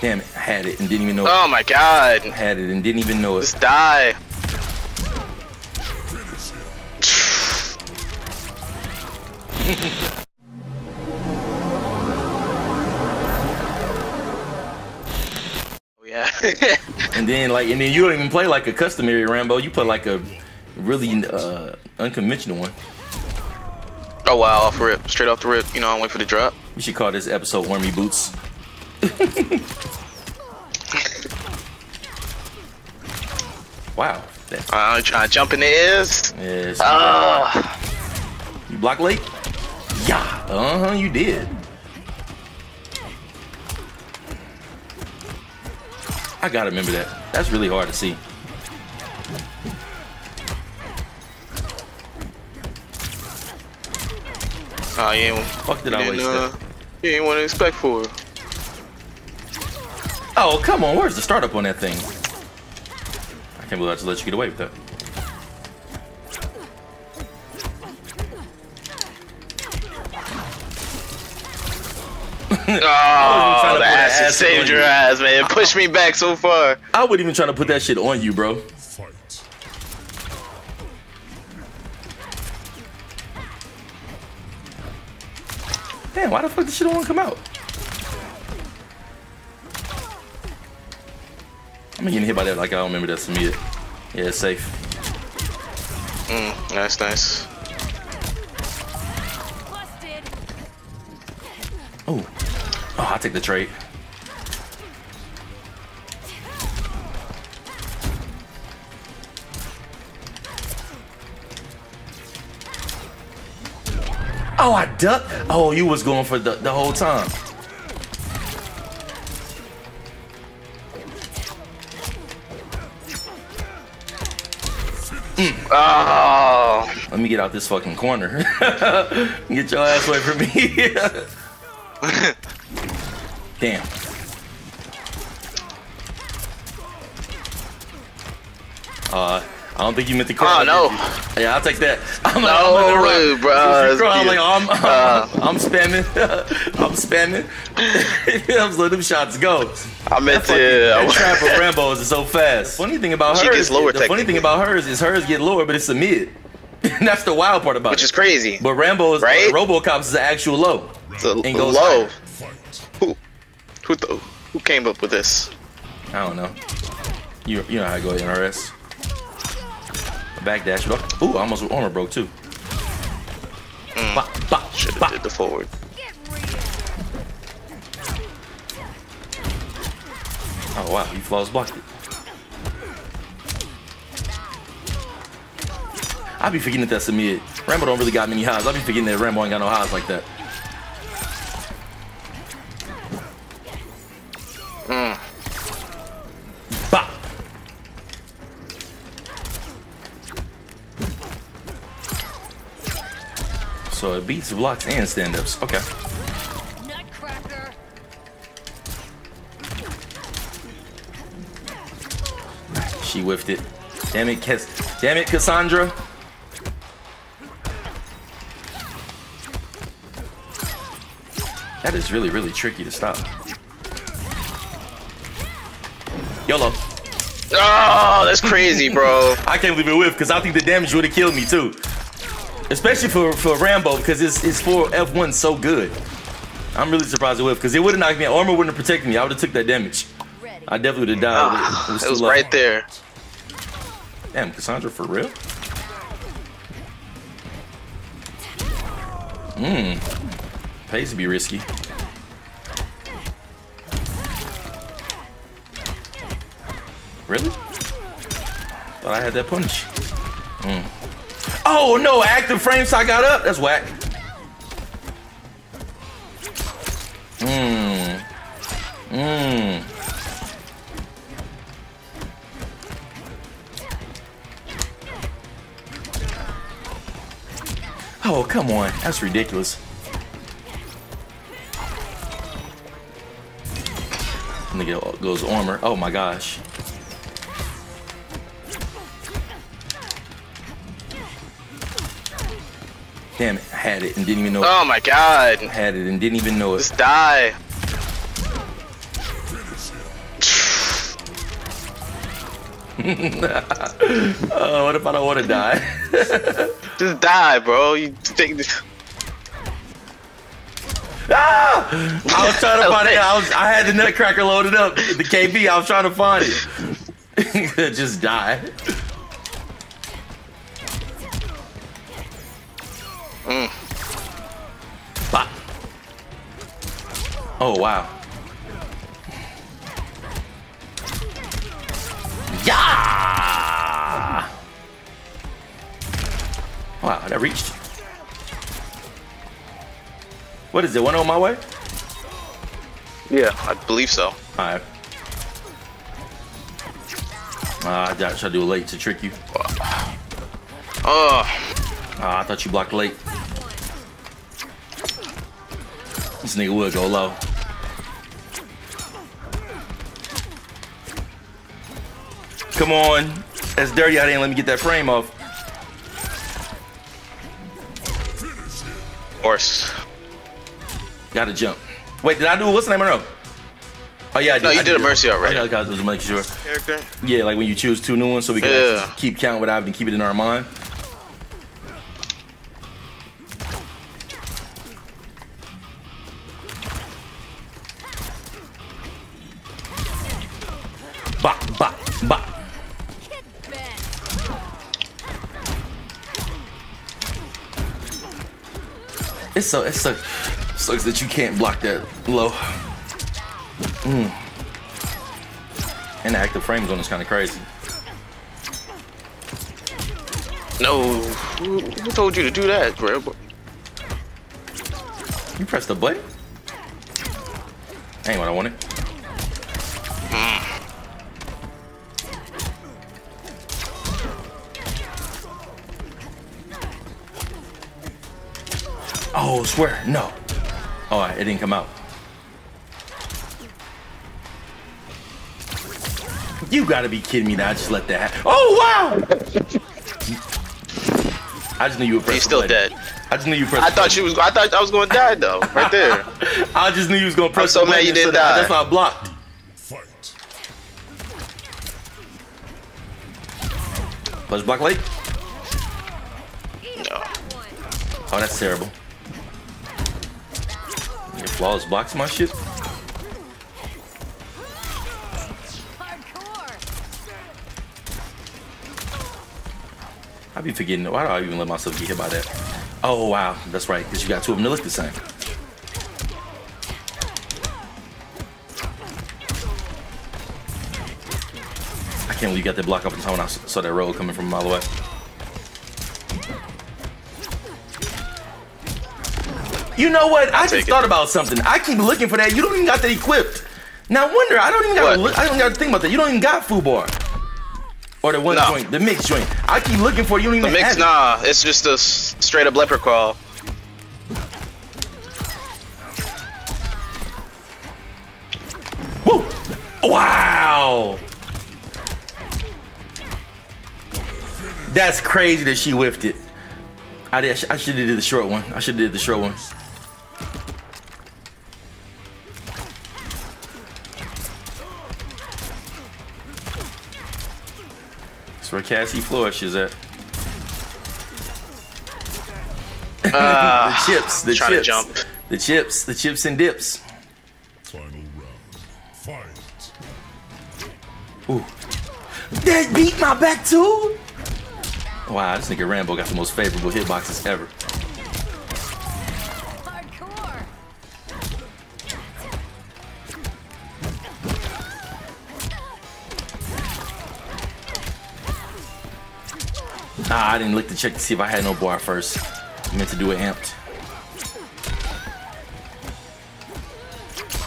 Damn it, I had it and didn't even know Oh my god. it. Had it and didn't even know it. Just die. Oh, yeah. And then like, and then you don't even play like a customary Rambo. You play like a really uh, unconventional one. oh wow, off the rip. Straight off the rip. You know, I'm waiting for the drop. We should call this episode "Wormy Boots." Wow. That, Uh, trying to jump in the ears. yes. Ah. you block late? Yeah. Uh huh. You did. I gotta remember that. That's really hard to see. Oh, you ain't, Fuck did you I waste uh, You ain't want to expect for it. Oh, come on. Where's the startup on that thing? I can't believe I just let you get away with that. Oh, trying to the put an acid acid saved your you. ass, man. Pushed me back so far. I wouldn't even try to put that shit on you, bro. Fight. Damn, why the fuck this shit don't want to come out? I'm getting hit by that like I don't remember that Samir. Yeah, it's safe. Mm, that's nice. Oh. Oh, I'll take the trade. Oh, I ducked. Oh, you was going for the, the whole time. Oh, Let me get out this fucking corner. get your ass away from me. Damn. Don't think you meant the cry. Oh, no. Yeah, I'll take that. I'm No I'm way, bro. Since I'm like, I'm, Uh. I'm spamming. I'm spamming. I'm just letting them shots go. I meant Fucking- to. that trap of Rambo's is so fast. Funny thing about She hers, gets lower the funny thing about hers is hers get lower, but it's a mid. That's the wild part about Which is crazy. But Rambo's Right? RoboCop's is an actual low. It's a and goes low. higher. Who, who, th- who came up with this? I don't know. You you know how I go in RS. Backdash. Ooh, Ooh, almost armor broke too. Mm. Bop, bop, Should have bop. did the forward. Oh wow, he flaws blocked it. I be forgetting that that's a mid. Rambo don't really got many highs. I be forgetting that Rambo ain't got no highs like that. So it beats blocks and stand-ups. Okay. Nutcracker. She whiffed it. Damn it, Cass. Damn it, Cassandra. That is really, really tricky to stop. YOLO. Oh, that's crazy, bro. I can't believe it whiffed because I think the damage would have killed me too. Especially for, for Rambo because his, his 4 F1 so good. I'm really surprised it whiffed because it would have knocked me out. Armor wouldn't have protected me. I would have took that damage. I definitely would have died. Ah, it was low. right there. Damn, Cassandra, for real? Mmm. Pays to be risky. Really? Thought I had that punch. Mm. Oh no, active frame so I got up. That's whack. Mmm. Mmm. Oh, come on. That's ridiculous. Nigga goes armor. Oh my gosh. Damn it, I had it and didn't even know Oh it. my god. I had it and didn't even know Just it. Just die. uh, what if I don't want to die? Just die, bro. You think this... Ah! I was trying to find it. I was. I had the nutcracker loaded up. The KB. I was trying to find it. Just die. Mm. Bop. Oh wow. Yeah. Wow, that reached. What is it? One on my way? Yeah, I believe so. Alright. Uh, I tried to do a late to trick you. Oh, Uh, I thought you blocked late. This nigga would go low. Come on. That's dirty. I didn't let me get that frame off. horse. Gotta jump. Wait, did I do what's the name of the Oh yeah, I did. No, you I did a mercy already. I got to make sure. Character. Yeah, like when you choose two new ones, so we can Yeah. actually keep count without and keep it in our mind. So it sucks. sucks that you can't block that low. Mm. And the active frames on is kind of crazy. No, who, who told you to do that, bro? You press the button? Ain't what I wanted. Oh, swear, no. Oh, it didn't come out. You gotta be kidding me that I just let that happen. Oh, wow! I just knew you were pressing He's still the dead. I just knew you pressed I thought you was. I thought I was going to die though, right there. I just knew you was gonna press so the mad button, you didn't that- die. That's why I blocked. Fight. Push block late. No. Oh, that's terrible. Flawless blocks my shit. I be forgetting. Why do I even let myself get hit by that? Oh wow, that's right. Cause you got two of them that look the same. I can't believe you got that block up in time when I saw that roll coming from a mile away. You know what? I take just it. thought about something. I keep looking for that. You don't even got that equipped. Now wonder. I don't even got. To Look, I don't got to think about that. You don't even got foobar. Or the one No. joint, the mixed joint. I keep looking for it. You don't The even mix, have it. nah. It's just a straight up leper crawl. Woo! Wow! That's crazy that she whiffed it. I did. I should have did the short one. I should have did the short one. That's where Cassie Flourish is at. the Ah, chips, the trying to chips, jump. the chips, the chips and dips. Final round. Fight. Ooh. That beat my back too? Wow, this nigga Rambo got the most favorable hitboxes ever. Nah, I didn't look to check to see if I had no bar first. I meant to do it amped.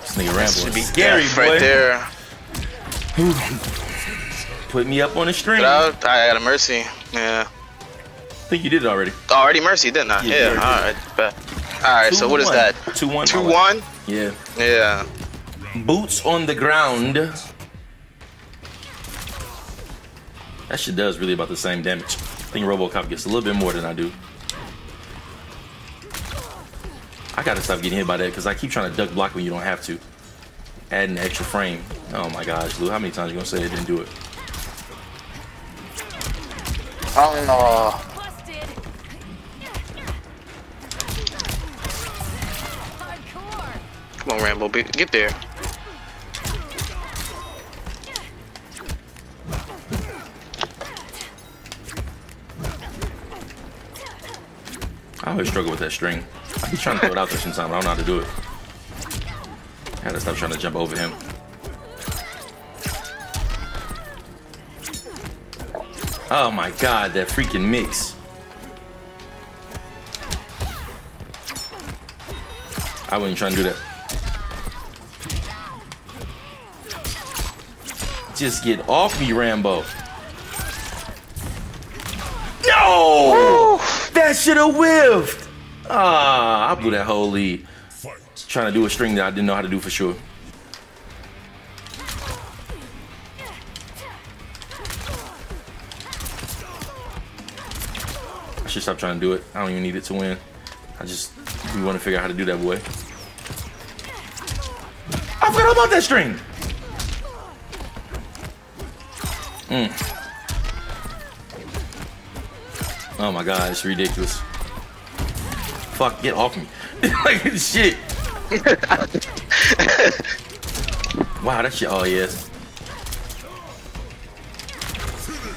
This nigga Rambo Should be is scary, boy. right there. Put me up on the string. But I, I had a mercy. Yeah. I think you did it already. Already mercy, didn't I? Yeah, Yeah. all right. Bet. All right. So what is 2-1. that? 2-1. Two my one. Yeah. Yeah. Boots on the ground. That shit does really about the same damage. I think RoboCop gets a little bit more than I do. I gotta stop getting hit by that because I keep trying to duck block when you don't have to. Add an extra frame. Oh my gosh, Lou, how many times you gonna say it didn't do it? Oh, Busted. Hardcore. come on, Rambo, get there. I always struggle with that string. I be trying to throw it out there sometimes, I don't know how to do it. I gotta stop trying to jump over him. Oh my god, that freaking mix. I wasn't trying to do that. Just get off me, Rambo. That should have whiffed. Ah, I blew that whole lead. Trying to do a string that I didn't know how to do for sure. I should stop trying to do it. I don't even need it to win. I just we want to figure out how to do that boy. I forgot about that string. Mm. Oh my god, it's ridiculous. Fuck, get off me. like shit. wow, that shit. Oh yes.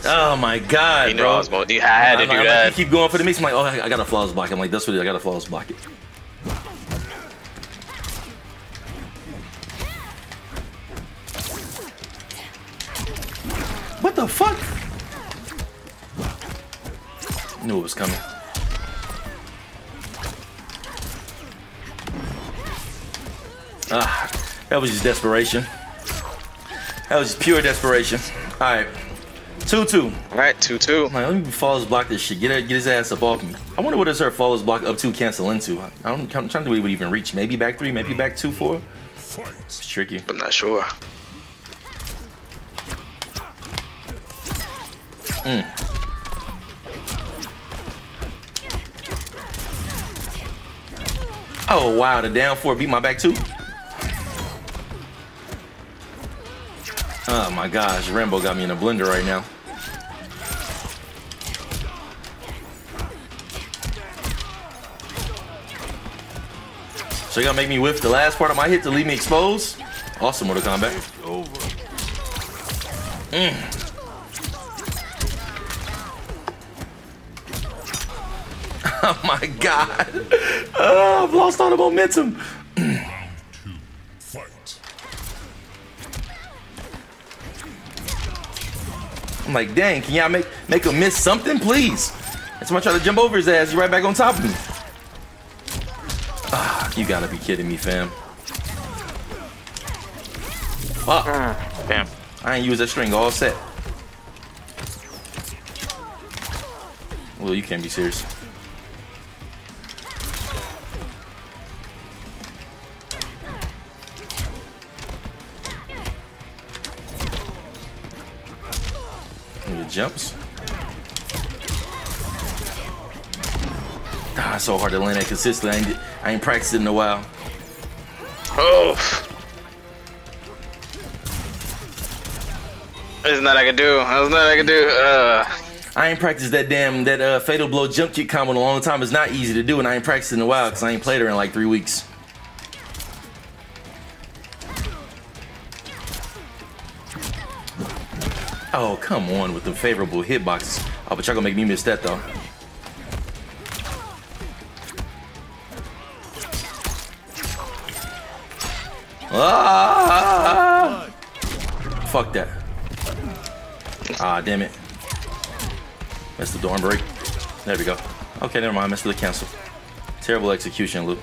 Oh my god, You know, I bro. was had to I'm, do I'm that. Like, you keep going for the mix. I'm like, oh, I I got a flawless block. I'm like, that's what it is. I got a flawless block it. What the fuck? Knew it was coming. Ah, that was just desperation. That was just pure desperation. All right, two two. All right, 2 2. Like, let me flawless block this shit. Get, her, get his ass up off me. I wonder what does her flawless block up two cancel into. I don't, I'm trying to it would even reach. Maybe back three, maybe back two, four. It's tricky. I'm not sure. Oh wow, the down four beat my back too. Oh my gosh, Rambo got me in a blender right now. So you gonna make me whiff the last part of my hit to leave me exposed? Awesome, Mortal Kombat. Mm. Oh my god. Oh, I've lost all the momentum. Round two. Fight. I'm like, dang, can y'all make make him miss something, please? That's why I try to jump over his ass. He's right back on top of me. Ah, you gotta be kidding me, fam. Fuck. Damn. I ain't use that string all set. Well, you can't be serious. Jumps. Ah, it's so hard to land that consistently. I ain't, I ain't practiced it in a while. Oh. There's nothing I can do. There's nothing I can do. Uh, I ain't practiced that damn that uh, fatal blow jump kick combo in a long time. It's not easy to do, and I ain't practiced in a while because I ain't played her in like three weeks. Oh come on with the favorable hitboxes. Oh, but y'all gonna make me miss that though. Ah! Fuck that. Ah, damn it. Missed the door and break. There we go. Okay, never mind. Missed the cancel. Terrible execution, Luke.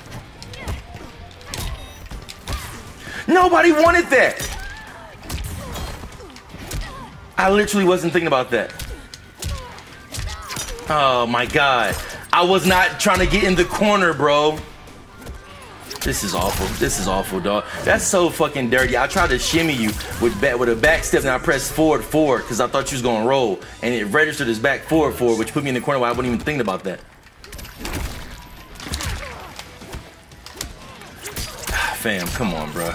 Nobody wanted that. I literally wasn't thinking about that. Oh my god. I was not trying to get in the corner, bro. This is awful. This is awful, dog. That's so fucking dirty. I tried to shimmy you with back with a back step and I pressed forward forward because I thought you was gonna roll. And it registered as back forward forward, which put me in the corner where I wasn't even thinking about that. Fam, come on, bro.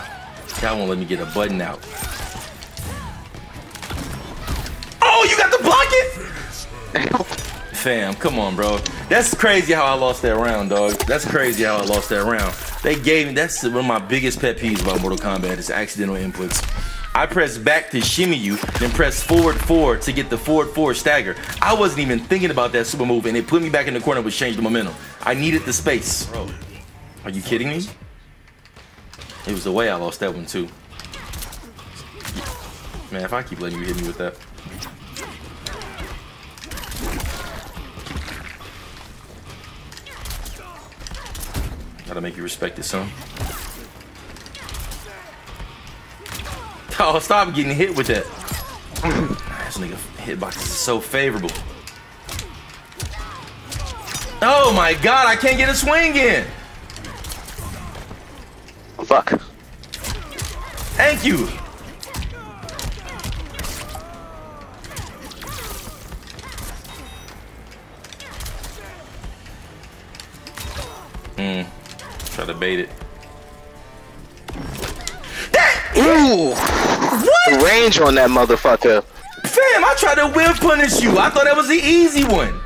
Y'all won't let me get a button out. Fam, come on, bro. That's crazy how I lost that round, dog. That's crazy how I lost that round. They gave me, that's one of my biggest pet peeves about Mortal Kombat is accidental inputs. I press back to shimmy you, then press forward four to get the forward four stagger. I wasn't even thinking about that super move, and it put me back in the corner, which changed the momentum. I needed the space. Bro, are you kidding me? It was the way I lost that one, too. Man, if I keep letting you hit me with that. Gotta make you respect it, son. Oh, stop getting hit with that. this nigga hitbox is so favorable. Oh my god, I can't get a swing in. Fuck. Thank you. Try to bait it. Ooh. The range on that motherfucker. Fam, I tried to whiff punish you. I thought that was the easy one.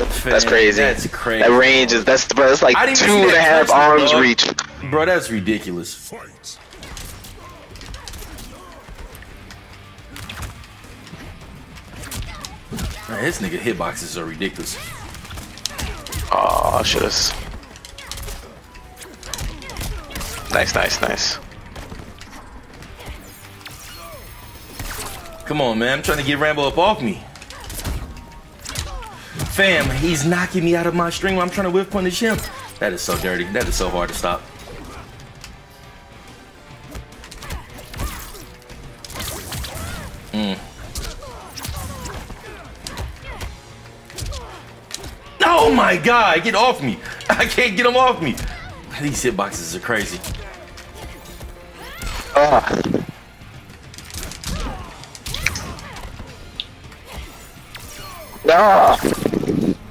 Fam, That's crazy. That's crazy. That range is that's bro. That's like I didn't two even see and a that half touchdown, arms dog. reach. Bro, that's ridiculous. Fight. Man, this nigga hitboxes are ridiculous. Oh, should have. Nice, nice, nice. Come on, man. I'm trying to get Rambo up off me. Fam, he's knocking me out of my string while I'm trying to whiff punish him. That is so dirty. That is so hard to stop. Oh my god, get off me. I can't get him off me. These hitboxes are crazy. Ah. Ah.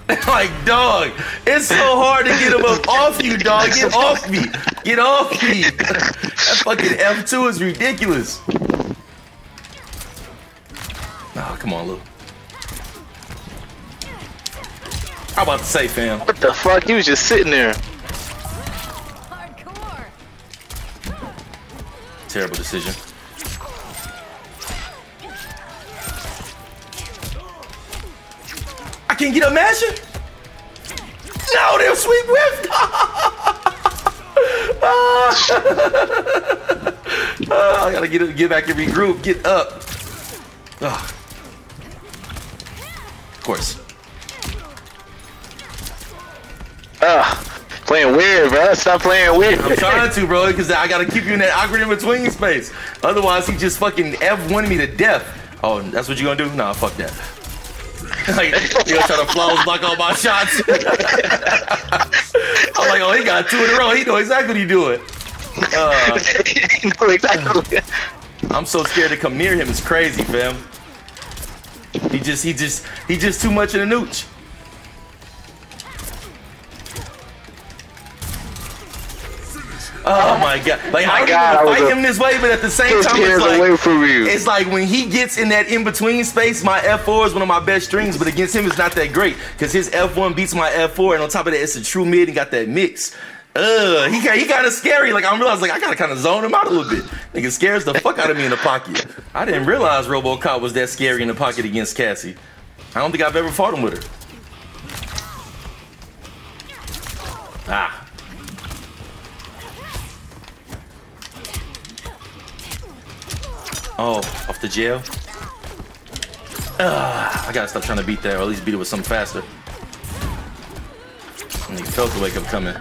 like, dog, it's so hard to get him up off you, dog. Get off me. Get off me. that fucking F2 is ridiculous. Oh, come on, Lou. How about to say, fam? What the fuck? He was just sitting there. Hardcore. Terrible decision. I can't get a mashing. No, they'll sweep whiff. Ah, I gotta get get back and regroup. Get up. Ah. Of course. Ah. Playing weird, bro. Stop playing weird. I'm trying to, bro, because I gotta keep you in that awkward in between space. Otherwise, he just fucking F wanted me to death. Oh, that's what you gonna do? Nah, fuck that. like, you gonna try to flawless block all my shots? I'm like, oh, he got two in a row. He know exactly what he doing. Uh, no, exactly. I'm so scared to come near him. It's crazy, fam. He just, he just, he just too much in the nooch. Oh my god! Like I don't God, I even fight him this way, but at the same time, it's like away from you. it's like when he gets in that in between space, my F4 is one of my best strings, but against him, it's not that great because his F1 beats my F4, and on top of that, it's a true mid and got that mix. Uh, he he kind of scary. Like I realized, like I gotta kind of zone him out a little bit. Nigga scares the fuck out of me in the pocket. I didn't realize RoboCop was that scary in the pocket against Cassie. I don't think I've ever fought him with her. Ah. Oh, off the jail. Ah, I gotta stop trying to beat that, or at least beat it with something faster. Nigga felt the wake up coming.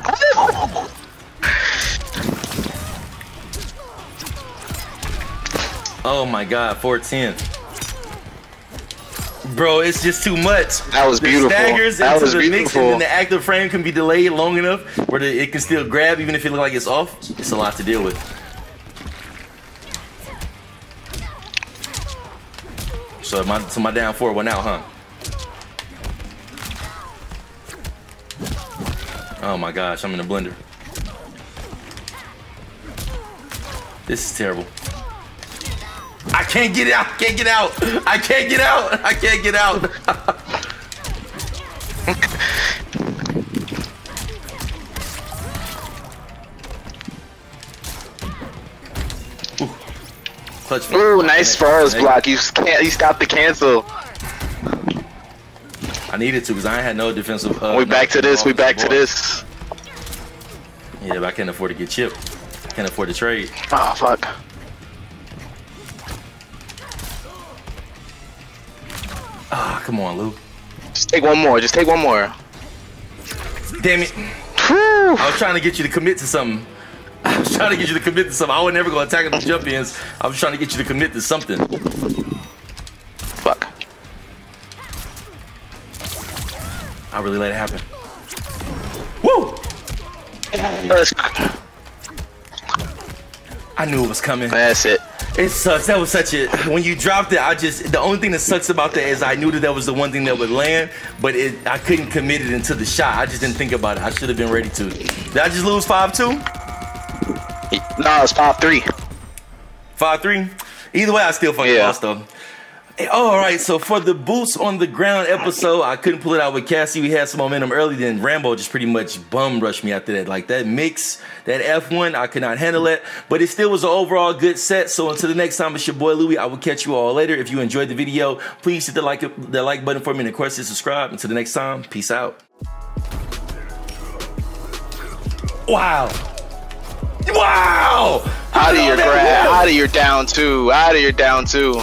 Oh my god, 410. Bro, it's just too much. That was The beautiful. staggers That into was the mix, and beautiful. then the active frame can be delayed long enough where the, it can still grab even if it looks like it's off. It's a lot to deal with. So my so my down four went out, huh? Oh my gosh, I'm in a blender. This is terrible. I can't get out. Can't get out. I can't get out. I can't get out. Clutch. Ooh, nice Sparrows Hey, block. You can't. You stopped the cancel. I needed to because I had no defensive. Uh, we back to this. We back to this. Yeah, but I can't afford to get chipped. Can't afford to trade. Oh fuck. Ah, come on, Lou. Just take one more. Just take one more. Damn it. Whew. I was trying to get you to commit to something. I was trying to get you to commit to something. I was never going to attack the jump ins. I was trying to get you to commit to something. Fuck. I really let it happen. Woo! I knew it was coming. That's it. It sucks. That was such a. When you dropped it, I just. The only thing that sucks about that is I knew that that was the one thing that would land, but it. I couldn't commit it into the shot. I just didn't think about it. I should have been ready to. Did I just lose 5 2? No, it's five three. 5 3? Either way, I still fucking Yeah. lost though. All right, so for the boots on the ground episode, I couldn't pull it out with Cassie. We had some momentum early, then Rambo just pretty much bum rushed me after that. Like that mix, that F1, I could not handle it, but it still was an overall good set. So until the next time, it's your boy Louie. I will catch you all later. If you enjoyed the video, please hit the like the like button for me and of course, hit subscribe. Until the next time, peace out. Wow. Wow! Out of your grab. Out of your down two. Out of your down two.